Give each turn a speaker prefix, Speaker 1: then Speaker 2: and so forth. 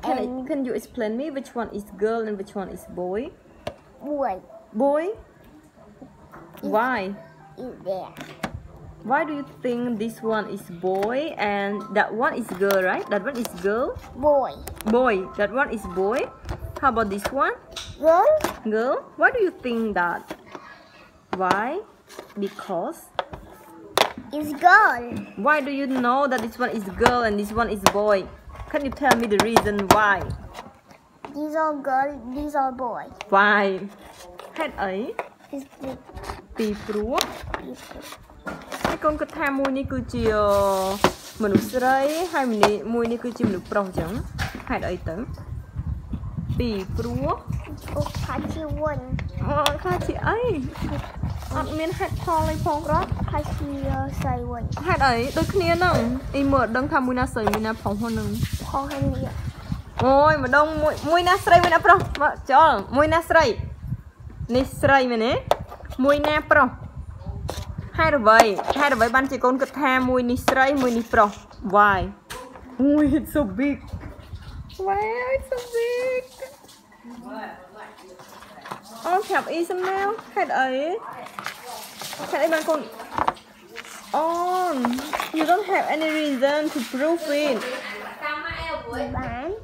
Speaker 1: Can, I, can you explain me which one is girl and which one is boy? Boy. Boy? Is, Why? Is there. Why do you think this one is boy and that one is girl, right? That one is girl? Boy. Boy. That one is boy. How about this one? Girl. Girl. Why do you think that? Why? Because? It's girl. Why do you know that this one is girl and this one is boy? Can you tell me the reason why? These are girl, these are boy. Why? ហេតុអីពីព្រោះហើយកូនគាត់ថាមួយនេះគឺជា មនុស្សស្រី ហើយមួយនេះគឺជាមនុស្សប្រុសអញ្ចឹងហេតុអីទៅពីព្រោះអូថាជាវិញអូថាជាអីអត់មានហេតុផលអីផងគ្រាន់ថាជាស្រីវិញហេតុអីដូចគ្នាហ្នឹងអីមើលដឹងថាមួយណាស្រីមួយណាប្រុសហ្នឹងខុសហើយនេះអូយម្ដងមួយមួយណាស្រីមួយណាប្រុសមកចោលមួយណាស្រីនេះស្រីមែនទេមួយណាប្រុសហេតុអ្វីហេតុអ្វីបានជាកូនគិតថាមួយនេះស្រី មួយនេះប្រុស why អូយ it's so big why it's so big អូប្រាប់អ៊ីសំណៅហេតុអីហេតុអីបានកូន on. You don't have any reason to prove it. bán